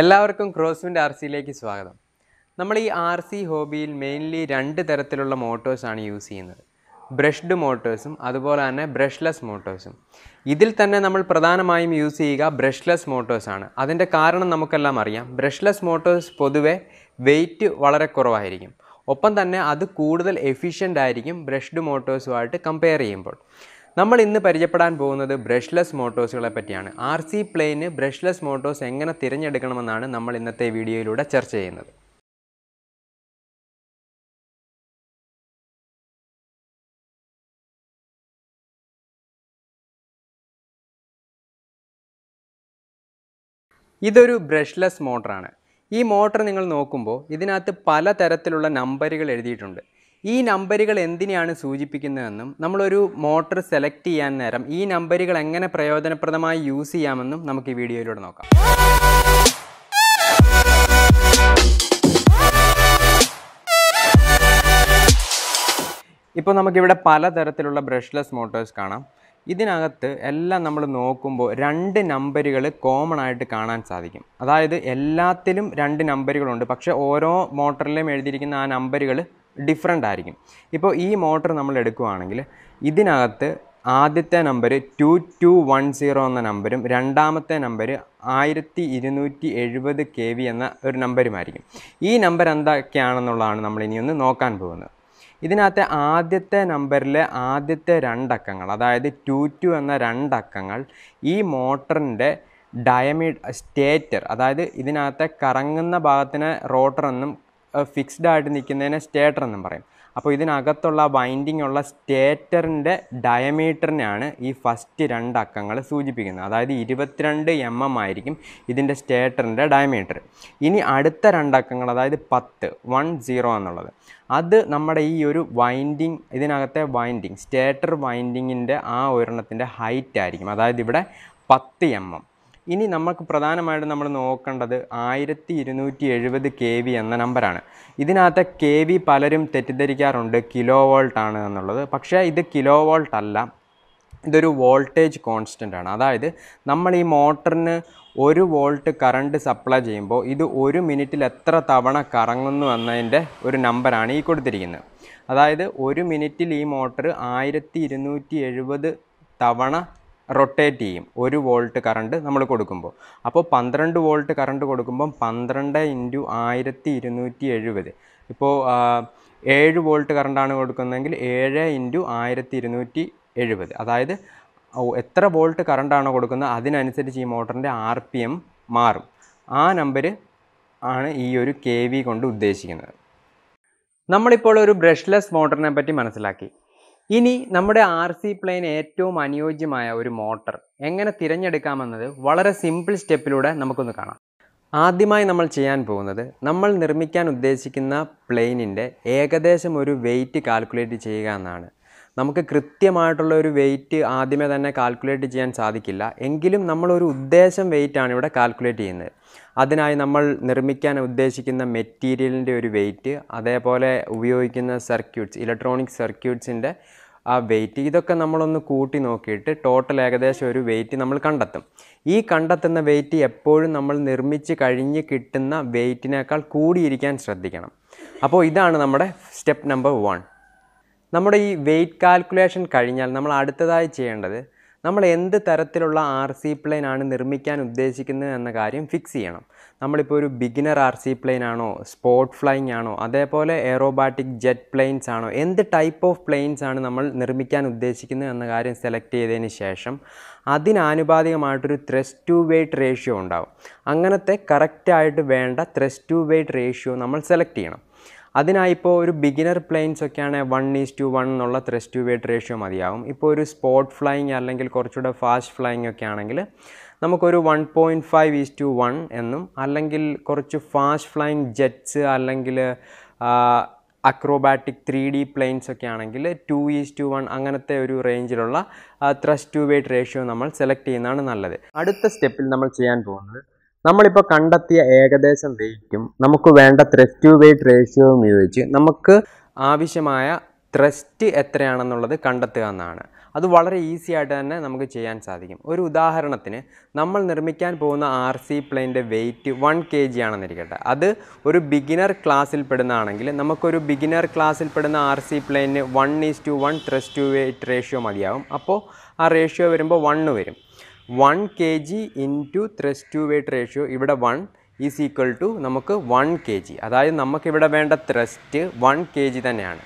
എല്ലാവർക്കും ക്രോസ്വിന്റെ ആർ സിയിലേക്ക് സ്വാഗതം. നമ്മൾ ഈ ആർ സി ഹോബിയിൽ മെയിൻലി രണ്ട് തരത്തിലുള്ള മോട്ടോഴ്സാണ് യൂസ് ചെയ്യുന്നത്. ബ്രഷ്ഡ് മോട്ടോഴ്സും അതുപോലെ തന്നെ ബ്രഷ്ലെസ് മോട്ടോഴ്സും ഇതിൽ തന്നെ നമ്മൾ പ്രധാനമായും യൂസ് ചെയ്യുക ബ്രഷ്ലെസ് മോട്ടോഴ്സാണ് അതിന്റെ കാരണം നമുക്കെല്ലാം അറിയാം. ബ്രഷ്ലെസ് മോട്ടോഴ്സ് പൊതുവെ വെയിറ്റ് വളരെ കുറവായിരിക്കും. ഒപ്പം തന്നെ അത് കൂടുതൽ എഫിഷ്യന്റ് ആയിരിക്കും ബ്രഷ്ഡ് മോട്ടോഴ്സുമായിട്ട് കമ്പയർ ചെയ്യുമ്പോൾ. നമ്മൾ ഇന്ന് പരിചയപ്പെടാൻ പോകുന്നത് ബ്രഷ്ലെസ് മോട്ടോഴ്സുകളെ പറ്റിയാണ്. ആർ സി പ്ലെയിന് ബ്രഷ്ലെസ് മോട്ടോഴ്സ് എങ്ങനെ തിരഞ്ഞെടുക്കണമെന്നാണ് നമ്മൾ ഇന്നത്തെ വീഡിയോയിലൂടെ ചർച്ച ചെയ്യുന്നത്. ഇതൊരു ബ്രഷ്ലെസ് മോട്ടറാണ്. ഈ മോട്ടർ നിങ്ങൾ നോക്കുമ്പോൾ ഇതിനകത്ത് പല തരത്തിലുള്ള നമ്പറുകൾ എഴുതിയിട്ടുണ്ട്. ഈ നമ്പറുകൾ എന്തിനെയാണ് സൂചിപ്പിക്കുന്നതെന്നും നമ്മളൊരു മോട്ടർ സെലക്ട് ചെയ്യാൻ നേരം ഈ നമ്പറുകൾ എങ്ങനെ പ്രയോജനപ്രദമായി യൂസ് ചെയ്യാമെന്നും നമുക്ക് ഈ വീഡിയോയിലൂടെ നോക്കാം. ഇപ്പോൾ നമുക്കിവിടെ പലതരത്തിലുള്ള ബ്രഷ്ലെസ് മോട്ടോഴ്സ് കാണാം. ഇതിനകത്ത് എല്ലാം നമ്മൾ നോക്കുമ്പോൾ രണ്ട് നമ്പറുകൾ കോമൺ ആയിട്ട് കാണാൻ സാധിക്കും. അതായത് എല്ലാത്തിലും രണ്ട് നമ്പറുകളുണ്ട് പക്ഷേ ഓരോ മോട്ടറിലും എഴുതിയിരിക്കുന്ന ആ നമ്പറുകൾ ഡിഫറെന്റ് ആയിരിക്കും. ഇപ്പോൾ ഈ മോട്ടർ നമ്മൾ എടുക്കുകയാണെങ്കിൽ ഇതിനകത്ത് ആദ്യത്തെ number two two one zero എന്ന നമ്പരും രണ്ടാമത്തെ നമ്പർ ആയിരത്തി ഇരുന്നൂറ്റി എഴുപത് കെ വി എന്ന ഒരു നമ്പരുമായിരിക്കും ഈ നമ്പർ എന്തൊക്കെയാണെന്നുള്ളതാണ് നമ്മൾ ഇനി ഒന്ന് നോക്കാൻ പോകുന്നത്. ഇതിനകത്തെ ആദ്യത്തെ നമ്പറിലെ ആദ്യത്തെ രണ്ടക്കങ്ങൾ അതായത് ടു ടു എന്ന രണ്ടക്കങ്ങൾ ഈ മോട്ടറിന്റെ ഡയമീ സ്റ്റേറ്റർ അതായത് ഇതിനകത്തെ കറങ്ങുന്ന ഭാഗത്തിനെ റോട്ടർ എന്നും ഫിക്സ്ഡ് ആയിട്ട് നിൽക്കുന്നതിനെ സ്റ്റേറ്റർ എന്നും പറയും. അപ്പോൾ ഇതിനകത്തുള്ള ബൈൻഡിംഗ് ഉള്ള സ്റ്റേറ്ററിന്റെ ഡയമീറ്ററിനെയാണ് ഈ ഫസ്റ്റ് രണ്ട് അക്കങ്ങൾ സൂചിപ്പിക്കുന്നത്. അതായത് ഇരുപത്തിരണ്ട് എം എം ആയിരിക്കും ഇതിന്റെ സ്റ്റേറ്ററിന്റെ ഡയമീറ്റർ ഇനി അടുത്ത രണ്ടക്കങ്ങൾ അതായത് പത്ത് വൺ സീറോ എന്നുള്ളത്. അത് നമ്മുടെ ഈ ഒരു വൈൻഡിങ് ഇതിനകത്തെ വൈൻഡിങ് സ്റ്റേറ്റർ വൈൻഡിങ്ങിന്റെ ആ ഒരെണ്ണത്തിന്റെ ഹൈറ്റ് ആയിരിക്കും. അതായത് ഇവിടെ പത്ത് എം എം. ഇനി നമുക്ക് പ്രധാനമായിട്ടും നമ്മൾ നോക്കേണ്ടത് ആയിരത്തി ഇരുന്നൂറ്റി എഴുപത് കെ വി എന്ന നമ്പറാണ്. ഇതിനകത്തെ കെ വി പലരും തെറ്റിദ്ധരിക്കാറുണ്ട് കിലോ വോൾട്ട് ആണ് എന്നുള്ളത്. പക്ഷേ ഇത് കിലോ വോൾട്ട് അല്ല. ഇതൊരു വോൾട്ടേജ് കോൺസ്റ്റന്റ് ആണ് അതായത് നമ്മൾ ഈ മോട്ടറിന് ഒരു വോൾട്ട് കറണ്ട് സപ്ലൈ ചെയ്യുമ്പോൾ ഇത് ഒരു മിനിറ്റിൽ എത്ര തവണ കറങ്ങുന്നു എന്നതിന്റെ ഒരു നമ്പറാണ് ഈ കൊടുത്തിരിക്കുന്നത്. അതായത് ഒരു മിനിറ്റിൽ ഈ മോട്ടർ ആയിരത്തി തവണ റൊട്ടേറ്റ് ചെയ്യും. ഒരു വോൾട്ട് കറണ്ട് നമ്മൾ കൊടുക്കുമ്പോൾ. അപ്പോൾ പന്ത്രണ്ട് വോൾട്ട് കറണ്ട് കൊടുക്കുമ്പം പന്ത്രണ്ട് ഇന്റു ആയിരത്തി ഇരുന്നൂറ്റി എഴുപത് ഇപ്പോൾ ഏഴ് വോൾട്ട് കറണ്ടാണ് കൊടുക്കുന്നതെങ്കിൽ ഏഴ് ഇന്റു ആയിരത്തി ഇരുന്നൂറ്റി എഴുപത് അതായത് എത്ര വോൾട്ട് കറണ്ടാണോ കൊടുക്കുന്നത് അതിനനുസരിച്ച് ഈ മോട്ടറിന്റെ ആർ പി എം മാറും. ആ നമ്പർ ആണ് ഈ ഒരു കെ വി കൊണ്ട് ഉദ്ദേശിക്കുന്നത്. നമ്മളിപ്പോൾ ഒരു ബ്രഷ്ലെസ് മോട്ടറിനെ പറ്റി മനസ്സിലാക്കി. ഇനി നമ്മുടെ ആർ സി പ്ലെയിൻ ഏറ്റവും അനുയോജ്യമായ ഒരു മോട്ടർ എങ്ങനെ തിരഞ്ഞെടുക്കാമെന്നത് വളരെ സിമ്പിൾ സ്റ്റെപ്പിലൂടെ നമുക്കൊന്ന് കാണാം. ആദ്യമായി നമ്മൾ ചെയ്യാൻ പോകുന്നത് നമ്മൾ നിർമ്മിക്കാൻ ഉദ്ദേശിക്കുന്ന പ്ലെയിനിന്റെ ഏകദേശം ഒരു വെയിറ്റ് കാൽക്കുലേറ്റ് ചെയ്യുക എന്നാണ്. നമുക്ക് കൃത്യമായിട്ടുള്ള ഒരു വെയിറ്റ് ആദ്യമേ തന്നെ കാൽക്കുലേറ്റ് ചെയ്യാൻ സാധിക്കില്ല. എങ്കിലും നമ്മളൊരു ഉദ്ദേശം വെയിറ്റാണ് ഇവിടെ കാൽക്കുലേറ്റ് ചെയ്യുന്നത്. അതിനായി നമ്മൾ നിർമ്മിക്കാൻ ഉദ്ദേശിക്കുന്ന മെറ്റീരിയലിന്റെ ഒരു വെയിറ്റ് അതേപോലെ ഉപയോഗിക്കുന്ന സർക്യൂട്ട്സ് ഇലക്ട്രോണിക് സർക്യൂട്ട്സിന്റെ ആ വെയിറ്റ് ഇതൊക്കെ നമ്മളൊന്ന് കൂട്ടി നോക്കിയിട്ട് ടോട്ടൽ ഏകദേശം ഒരു വെയിറ്റ് നമ്മൾ കണ്ടെത്തും. ഈ കണ്ടെത്തുന്ന വെയിറ്റ് എപ്പോഴും നമ്മൾ നിർമ്മിച്ച് കഴിഞ്ഞ് കിട്ടുന്ന വെയിറ്റിനേക്കാൾ കൂടിയിരിക്കാൻ ശ്രദ്ധിക്കണം. അപ്പോൾ ഇതാണ് നമ്മുടെ സ്റ്റെപ്പ് നമ്പർ വൺ നമ്മുടെ ഈ വെയിറ്റ് കാൽക്കുലേഷൻ കഴിഞ്ഞാൽ നമ്മൾ അടുത്തതായി ചെയ്യേണ്ടത് നമ്മൾ എന്ത് തരത്തിലുള്ള ആർ സി പ്ലെയിൻ ആണ് നിർമ്മിക്കാൻ ഉദ്ദേശിക്കുന്നത് എന്ന കാര്യം ഫിക്സ് ചെയ്യണം. നമ്മളിപ്പോൾ ഒരു ബിഗിനർ ആർ സി പ്ലെയിൻ ആണോ സ്പോട്ട് ഫ്ലൈങ് ആണോ അതേപോലെ എയറോബാറ്റിക് ജെറ്റ് പ്ലെയിൻസ് ആണോ എന്ത് ടൈപ്പ് ഓഫ് പ്ലെയിൻസ് ആണ് നമ്മൾ നിർമ്മിക്കാൻ ഉദ്ദേശിക്കുന്നത് എന്ന കാര്യം സെലക്ട് ചെയ്തതിന് ശേഷം അതിനാനുപാതികമായിട്ടൊരു ത്രസ് ടു വെയ്റ്റ് റേഷ്യോ ഉണ്ടാവും. അങ്ങനത്തെ കറക്റ്റായിട്ട് വേണ്ട ത്രസ് ടു വെയ്റ്റ് റേഷ്യോ നമ്മൾ സെലക്ട് ചെയ്യണം. അതിനായി ഇപ്പോൾ ഒരു ബിഗിനർ പ്ലെയിൻസ് ഒക്കെയാണ് വൺ ഈസ് ടു വൺ എന്നുള്ള ത്രെസ് ടു വെയ്റ്റ് റേഷ്യോ മതിയാവും. ഇപ്പോൾ ഒരു സ്പോട്ട് ഫ്ലൈയിങ് അല്ലെങ്കിൽ കുറച്ചുകൂടെ ഫാസ്റ്റ് ഫ്ലൈയിങ് ഒക്കെ ആണെങ്കിൽ നമുക്കൊരു one point five is to one എന്നും അല്ലെങ്കിൽ കുറച്ച് ഫാസ്റ്റ് ഫ്ലൈയിങ് ജെറ്റ്സ് അല്ലെങ്കിൽ അക്രോബാറ്റിക് ത്രീ ഡി പ്ലെയിൻസ് ഒക്കെ ആണെങ്കിൽ ടു ഈസ് ടു വൺ അങ്ങനത്തെ ഒരു റേഞ്ചിലുള്ള ത്രസ് ടു വെയ്റ്റ് റേഷ്യോ നമ്മൾ സെലക്ട് ചെയ്യുന്നതാണ് നല്ലത്. അടുത്ത സ്റ്റെപ്പിൽ നമ്മൾ ചെയ്യാൻ പോകുന്നത് നമ്മളിപ്പോൾ കണ്ടെത്തിയ ഏകദേശം വെയിറ്റും നമുക്ക് വേണ്ട ത്രസ്റ്റ് ടു വെയിറ്റ് റേഷ്യോയും ഉപയോഗിച്ച് നമുക്ക് ആവശ്യമായ ത്രസ്റ്റ് എത്രയാണെന്നുള്ളത് കണ്ടെത്തുക എന്നാണ്. അത് വളരെ ഈസി ആയിട്ട് തന്നെ നമുക്ക് ചെയ്യാൻ സാധിക്കും. ഒരു ഉദാഹരണത്തിന് നമ്മൾ നിർമ്മിക്കാൻ പോകുന്ന ആർ സി പ്ലെയിന്റെ വെയിറ്റ് വൺ കെ ജി ആണെന്നിരിക്കട്ടെ. അത് ഒരു ബിഗിനർ ക്ലാസ്സിൽ പെടുന്നതാണെങ്കിൽ നമുക്കൊരു ബിഗിനർ ക്ലാസ്സിൽ പെടുന്ന R C plane one is to one thrust to weight ratio മതിയാവും. അപ്പോൾ ആ റേഷ്യോ വരുമ്പോൾ വണ്ണ് വരും. One K G into thrust to weight ratio ഇവിടെ വൺ ഈസ് ഈക്വൽ ടു നമുക്ക് വൺ കെ ജി. അതായത് നമുക്കിവിടെ വേണ്ട ത്രസ്റ്റ് വൺ കെ ജി തന്നെയാണ്.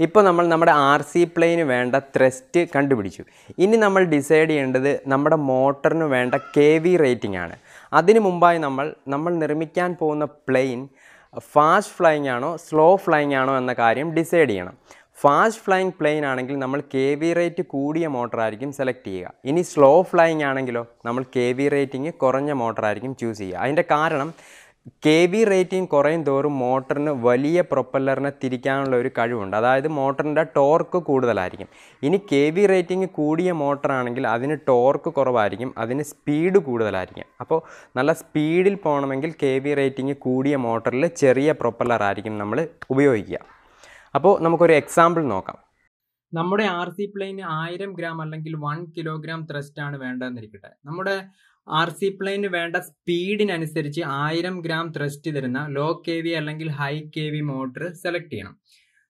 ഇപ്പോൾ നമ്മൾ നമ്മുടെ ആർ സി പ്ലെയിന് വേണ്ട ത്രസ്റ്റ് കണ്ടുപിടിച്ചു. ഇനി നമ്മൾ ഡിസൈഡ് ചെയ്യേണ്ടത് നമ്മുടെ മോട്ടറിന് വേണ്ട കെ വി റേറ്റിംഗ് ആണ്. അതിനു മുമ്പായി നമ്മൾ നമ്മൾ നിർമ്മിക്കാൻ പോകുന്ന പ്ലെയിൻ ഫാസ്റ്റ് ഫ്ലൈങ് ആണോ സ്ലോ ഫ്ലൈങ് ആണോ എന്ന കാര്യം ഡിസൈഡ് ചെയ്യണം. ഫാസ്റ്റ് ഫ്ലൈയിങ് പ്ലെയിൻ ആണെങ്കിൽ നമ്മൾ കെ വി റേറ്റ് കൂടിയ മോട്ടറായിരിക്കും സെലക്ട് ചെയ്യുക. ഇനി സ്ലോ ഫ്ലൈയിങ് ആണെങ്കിലോ നമ്മൾ കെ വി റേറ്റിംഗ് കുറഞ്ഞ മോട്ടറായിരിക്കും ചൂസ് ചെയ്യുക. അതിന്റെ കാരണം കെ വി റേറ്റിംഗ് കുറയും തോറും മോട്ടറിന് വലിയ പ്രൊപ്പല്ലറിനെ തിരിക്കാനുള്ള ഒരു കഴിവുണ്ട്. അതായത് മോട്ടറിന്റെ ടോർക്ക് കൂടുതലായിരിക്കും. ഇനി കെ വി റേറ്റിംഗ് കൂടിയ മോട്ടറാണെങ്കിൽ അതിന് ടോർക്ക് കുറവായിരിക്കും അതിന് സ്പീഡ് കൂടുതലായിരിക്കും. അപ്പോൾ നല്ല സ്പീഡിൽ പോകണമെങ്കിൽ കെ വി റേറ്റിംഗ് കൂടിയ മോട്ടറിൽ ചെറിയ പ്രൊപ്പല്ലറായിരിക്കും നമ്മൾ ഉപയോഗിക്കുക. അപ്പോൾ നമുക്കൊരു എക്സാമ്പിൾ നോക്കാം. നമ്മുടെ ആർ സി പ്ലെയിന് ആയിരം ഗ്രാം അല്ലെങ്കിൽ വൺ കിലോഗ്രാം ത്രസ്റ്റ് ആണ് വേണ്ടതെന്നിരിക്കട്ടെ. നമ്മുടെ ആർ സി പ്ലെയിന് വേണ്ട സ്പീഡിനനുസരിച്ച് ആയിരം ഗ്രാം ത്രസ്റ്റ് തരുന്ന ലോ കെ വി അല്ലെങ്കിൽ high K V motor select ചെയ്യണം.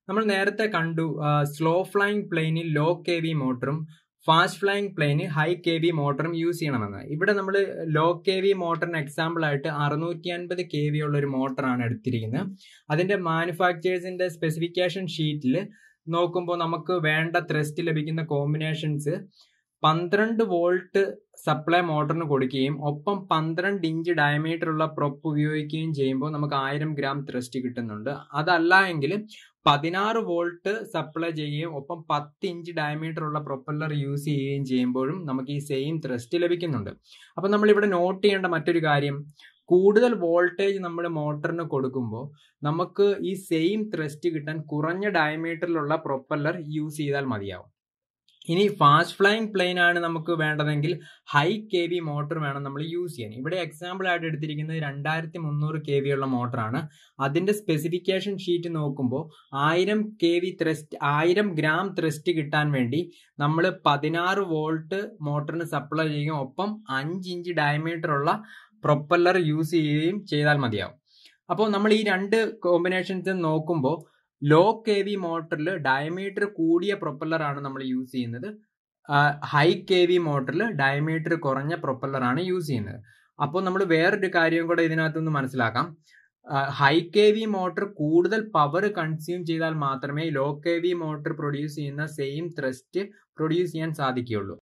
നമ്മൾ നേരത്തെ കണ്ടു സ്ലോ ഫ്ലൈയിങ് പ്ലെയിനിൽ ലോ കെ വി മോട്ടറും ഫാസ്റ്റ് ഫ്ലൈങ് പ്ലെയിന് ഹൈ കെ വി മോട്ടറും യൂസ് ചെയ്യണമെന്ന്. ഇവിടെ നമ്മൾ ലോ കെ വി മോട്ടറിന് എക്സാമ്പിൾ ആയിട്ട് അറുന്നൂറ്റി അൻപത് കെ വി ഉള്ള ഒരു മോട്ടറാണ് എടുത്തിരിക്കുന്നത്. അതിന്റെ മാനുഫാക്ചേഴ്സിന്റെ സ്പെസിഫിക്കേഷൻ ഷീറ്റിൽ നോക്കുമ്പോൾ നമുക്ക് വേണ്ട ത്രസ്റ്റ് ലഭിക്കുന്ന കോമ്പിനേഷൻസ് പന്ത്രണ്ട് വോൾട്ട് സപ്ലൈ മോട്ടറിന് കൊടുക്കുകയും ഒപ്പം പന്ത്രണ്ട് ഇഞ്ച് ഡയമീറ്റർ ഉള്ള പ്രൊപ്പ് ഉപയോഗിക്കുകയും ചെയ്യുമ്പോൾ നമുക്ക് ആയിരം ഗ്രാം ത്രസ്റ്റ് കിട്ടുന്നുണ്ട്. അതല്ല എങ്കിൽ പതിനാറ് വോൾട്ട് സപ്ലൈ ചെയ്യുകയും ഒപ്പം പത്ത് ഇഞ്ച് ഡയമീറ്റർ ഉള്ള പ്രൊപ്പല്ലർ യൂസ് ചെയ്യുകയും ചെയ്യുമ്പോഴും നമുക്ക് ഈ സെയിം ത്രസ്റ്റ് ലഭിക്കുന്നുണ്ട്. അപ്പം നമ്മൾ ഇവിടെ നോട്ട് ചെയ്യേണ്ട മറ്റൊരു കാര്യം കൂടുതൽ വോൾട്ടേജ് നമ്മൾ മോട്ടറിന് കൊടുക്കുമ്പോൾ നമുക്ക് ഈ സെയിം ത്രസ്റ്റ് കിട്ടാൻ കുറഞ്ഞ ഡയമീറ്ററിലുള്ള പ്രൊപ്പല്ലർ യൂസ് ചെയ്താൽ മതിയാവും. ഇനി ഫാസ്റ്റ് ഫ്ലൈങ് പ്ലെയിൻ ആണ് നമുക്ക് വേണ്ടതെങ്കിൽ ഹൈ കെ വി മോട്ടർ വേണം നമ്മൾ യൂസ് ചെയ്യാൻ. ഇവിടെ എക്സാമ്പിൾ ആയിട്ട് എടുത്തിരിക്കുന്നത് രണ്ടായിരത്തി മുന്നൂറ് കെ വി ഉള്ള മോട്ടറാണ് അതിന്റെ സ്പെസിഫിക്കേഷൻ ഷീറ്റ് നോക്കുമ്പോൾ ആയിരം കെ വി ത്രസ്റ്റ് ആയിരം ഗ്രാം ത്രസ്റ്റ് കിട്ടാൻ വേണ്ടി നമ്മൾ പതിനാറ് വോൾട്ട് മോട്ടറിന് സപ്ലൈ ചെയ്യുകയും ഒപ്പം അഞ്ച് ഇഞ്ച് ഡയമീറ്റർ ഉള്ള പ്രൊപ്പല്ലർ യൂസ് ചെയ്യുകയും ചെയ്താൽ മതിയാവും. അപ്പോൾ നമ്മൾ ഈ രണ്ട് കോമ്പിനേഷൻസ് നോക്കുമ്പോൾ ലോ കെ വി മോട്ടറിൽ ഡയമീറ്റർ കൂടിയ പ്രൊപ്പല്ലറാണ് നമ്മൾ യൂസ് ചെയ്യുന്നത്. ഹൈ കെ വി മോട്ടറിൽ ഡയമീറ്റർ കുറഞ്ഞ പ്രൊപ്പല്ലറാണ് യൂസ് ചെയ്യുന്നത്. അപ്പോൾ നമ്മൾ വേറൊരു കാര്യം കൂടെ ഇതിനകത്തുനിന്ന് മനസ്സിലാക്കാം. ഹൈ കെ വി മോട്ടർ കൂടുതൽ പവർ കൺസ്യൂം ചെയ്താൽ മാത്രമേ low K V motor produce ചെയ്യുന്ന സെയിം ത്രസ്റ്റ് പ്രൊഡ്യൂസ് ചെയ്യാൻ സാധിക്കുകയുള്ളൂ.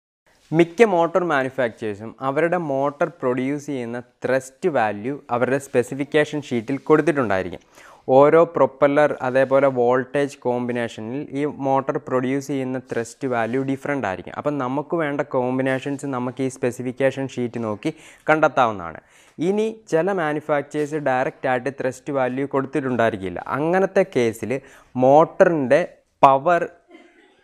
മിക്ക മോട്ടോർ മാനുഫാക്ചേഴ്സും അവരുടെ മോട്ടോർ പ്രൊഡ്യൂസ് ചെയ്യുന്ന ത്രസ്റ്റ് വാല്യൂ അവരുടെ സ്പെസിഫിക്കേഷൻ ഷീറ്റിൽ കൊടുത്തിട്ടുണ്ടായിരിക്കും. ഓരോ പ്രൊപ്പല്ലർ അതേപോലെ വോൾട്ടേജ് കോമ്പിനേഷനിൽ ഈ മോട്ടർ പ്രൊഡ്യൂസ് ചെയ്യുന്ന ത്രസ്റ്റ് വാല്യൂ ഡിഫറെന്റ് ആയിരിക്കും. അപ്പം നമുക്ക് വേണ്ട കോമ്പിനേഷൻസ് നമുക്ക് ഈ സ്പെസിഫിക്കേഷൻ ഷീറ്റ് നോക്കി കണ്ടെത്താവുന്നതാണ്. ഇനി ചില മാനുഫാക്ചേഴ്സ് ഡയറക്റ്റ് ആയിട്ട് ത്രസ്റ്റ് വാല്യൂ കൊടുത്തിട്ടുണ്ടായിരിക്കില്ല. അങ്ങനത്തെ കേസിൽ മോട്ടറിന്റെ പവർ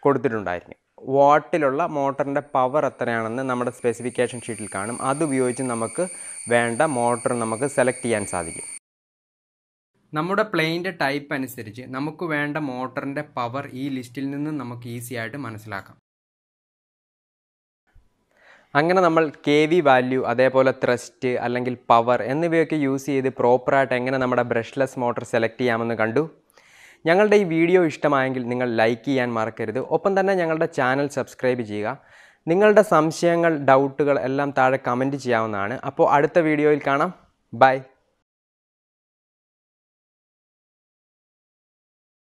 കൊടുത്തിട്ടുണ്ടായിരിക്കും. വാട്ടിലുള്ള മോട്ടറിന്റെ പവർ എത്രയാണെന്ന് നമ്മുടെ സ്പെസിഫിക്കേഷൻ ഷീറ്റിൽ കാണും. അതുപയോഗിച്ച് നമുക്ക് വേണ്ട മോട്ടർ നമുക്ക് സെലക്ട് ചെയ്യാൻ സാധിക്കും. നമ്മുടെ പ്ലെയിന്റെ ടൈപ്പ് അനുസരിച്ച് നമുക്ക് വേണ്ട മോട്ടറിന്റെ പവർ ഈ ലിസ്റ്റിൽ നിന്ന് നമുക്ക് ഈസി ആയിട്ട് മനസ്സിലാക്കാം. അങ്ങനെ നമ്മൾ കെ വി വാല്യൂ അതേപോലെ ത്രസ്റ്റ് അല്ലെങ്കിൽ പവർ എന്നിവയൊക്കെ യൂസ് ചെയ്ത് പ്രോപ്പറായിട്ട് എങ്ങനെ നമ്മുടെ ബ്രഷ്ലെസ് മോട്ടർ സെലക്ട് ചെയ്യാമെന്ന് കണ്ടു. ഞങ്ങളുടെ ഈ വീഡിയോ ഇഷ്ടമായെങ്കിൽ നിങ്ങൾ ലൈക്ക് ചെയ്യാൻ മറക്കരുത്. ഒപ്പം തന്നെ ഞങ്ങളുടെ ചാനൽ സബ്സ്ക്രൈബ് ചെയ്യുക. നിങ്ങളുടെ സംശയങ്ങൾ ഡൗട്ടുകൾ എല്ലാം താഴെ കമന്റ് ചെയ്യാവുന്നതാണ്. അപ്പോൾ അടുത്ത വീഡിയോയിൽ കാണാം. ബൈ